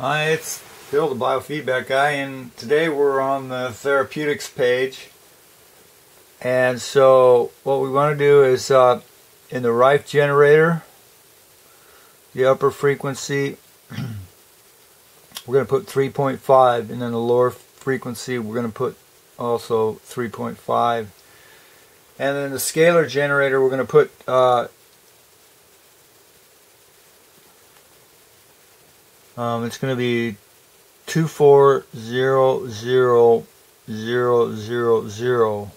Hi, it's Phil, the biofeedback guy, and today we're on the therapeutics page. And so, what we want to do is uh, in the Rife generator, the upper frequency, we're going to put 3.5, and then the lower frequency, we're going to put also 3.5. And then the scalar generator, we're going to put uh, Um, it's going to be two four zero zero zero zero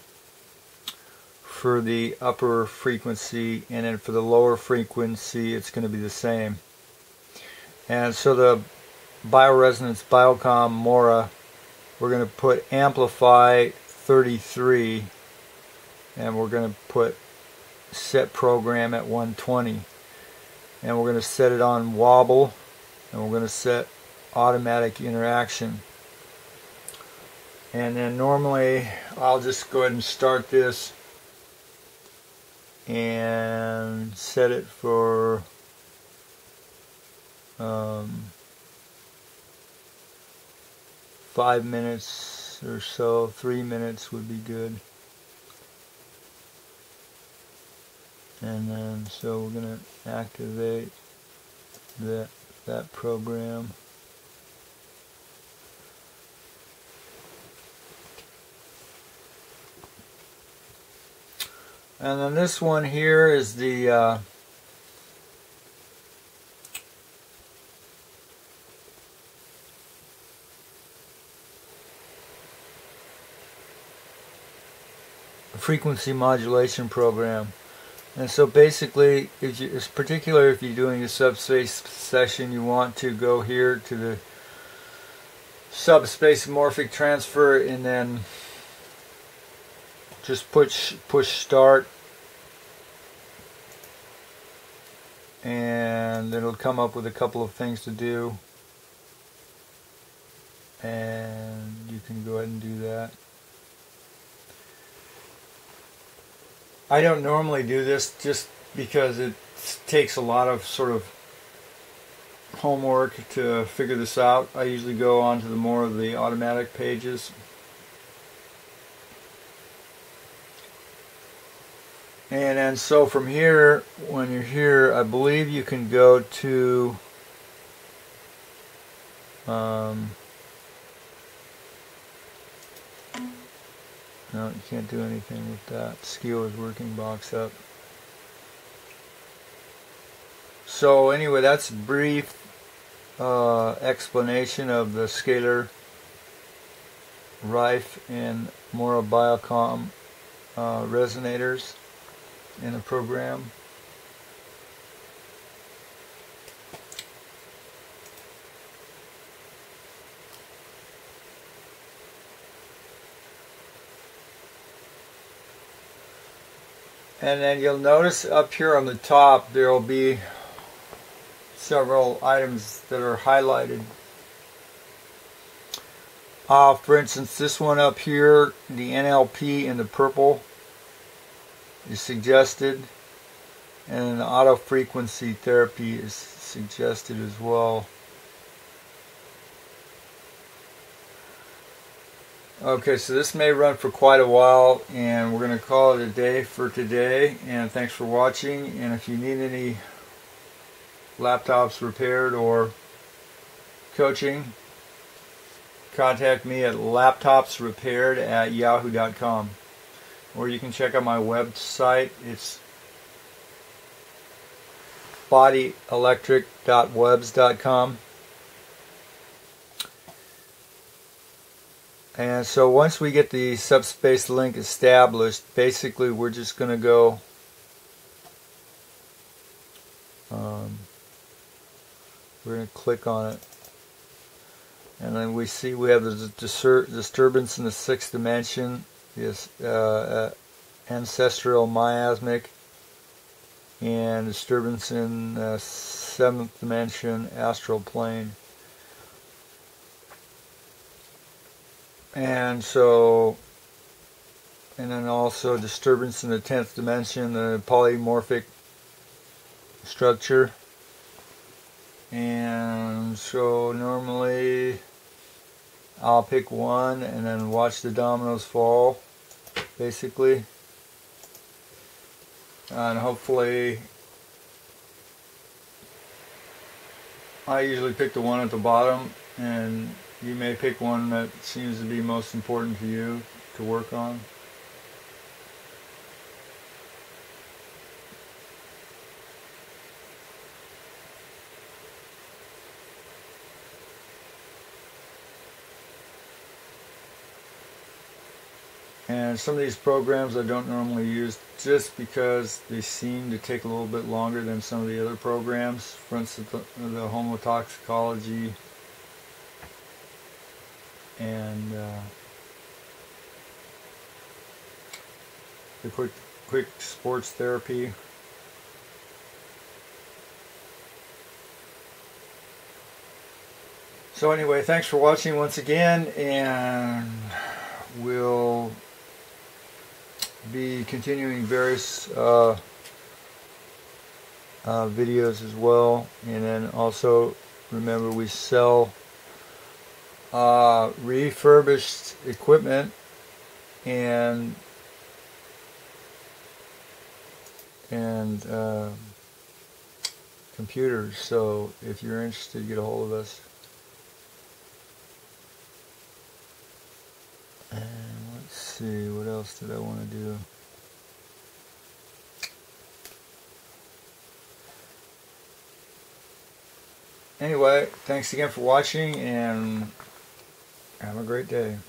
for the upper frequency, and then for the lower frequency, it's going to be the same. And so the bioresonance biocom mora, we're going to put amplify 33, and we're going to put set program at 120, and we're going to set it on wobble and we're going to set automatic interaction. And then normally I'll just go ahead and start this and set it for um, five minutes or so. Three minutes would be good. And then so we're going to activate that that program. And then this one here is the uh, frequency modulation program. And so basically, if you, if you're doing a subspace session, you want to go here to the subspace morphic transfer and then just push push start. And it'll come up with a couple of things to do. And you can go ahead and do that I don't normally do this just because it takes a lot of sort of homework to figure this out. I usually go on to the more of the automatic pages. And then so from here, when you're here, I believe you can go to um, No, you can't do anything with that. Skew is working box up. So anyway, that's a brief uh, explanation of the scalar Rife and Mora Biocom uh, resonators in the program. And then you'll notice up here on the top there will be several items that are highlighted. Uh, for instance, this one up here, the NLP in the purple is suggested and the auto frequency therapy is suggested as well. Okay, so this may run for quite a while, and we're going to call it a day for today. And thanks for watching. And if you need any laptops repaired or coaching, contact me at laptopsrepaired at yahoo.com. Or you can check out my website. It's bodyelectric.webs.com. And so once we get the subspace link established, basically we're just going to go um, we're going to click on it. And then we see we have the disturbance in the sixth dimension this uh, uh, ancestral miasmic and disturbance in the seventh dimension astral plane and so and then also disturbance in the 10th dimension the polymorphic structure. And so normally I'll pick one and then watch the dominoes fall basically. And hopefully I usually pick the one at the bottom and you may pick one that seems to be most important to you to work on. And some of these programs I don't normally use just because they seem to take a little bit longer than some of the other programs. For instance, the, the homotoxicology and uh, the quick, quick sports therapy. So anyway, thanks for watching once again, and we'll be continuing various uh, uh, videos as well. And then also remember we sell uh, refurbished equipment and and uh, computers. So if you're interested, get a hold of us. And let's see, what else did I want to do? Anyway, thanks again for watching and have a great day.